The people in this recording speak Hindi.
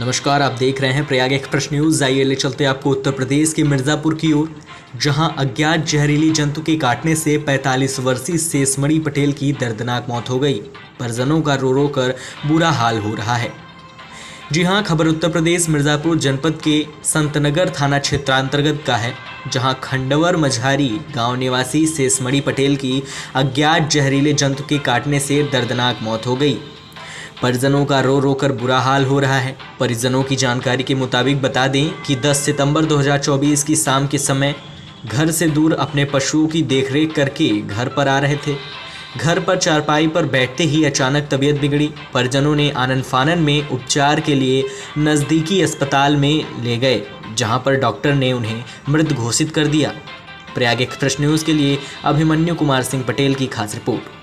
नमस्कार, आप देख रहे हैं प्रयाग एक्सप्रेस न्यूज़। आइए ले चलते आपको उत्तर प्रदेश के मिर्ज़ापुर की ओर, जहाँ अज्ञात जहरीली जंतु के काटने से 45 वर्षीय शेषमणि पटेल की दर्दनाक मौत हो गई। परिजनों का रो रो कर बुरा हाल हो रहा है। जी हाँ, खबर उत्तर प्रदेश मिर्ज़ापुर जनपद के संतनगर थाना क्षेत्रांतर्गत का है, जहाँ खंडवर मझारी गाँव निवासी शेषमणि पटेल की अज्ञात जहरीले जंतु के काटने से दर्दनाक मौत हो गई। परिजनों का रो रो कर बुरा हाल हो रहा है। परिजनों की जानकारी के मुताबिक बता दें कि 10 सितंबर 2024 की शाम के समय घर से दूर अपने पशुओं की देखरेख करके घर पर आ रहे थे। घर पर चारपाई पर बैठते ही अचानक तबीयत बिगड़ी। परिजनों ने आनंद फानन में उपचार के लिए नज़दीकी अस्पताल में ले गए, जहाँ पर डॉक्टर ने उन्हें मृत घोषित कर दिया। प्रयाग एक्सप्रेस न्यूज़ के लिए अभिमन्यु कुमार सिंह पटेल की खास रिपोर्ट।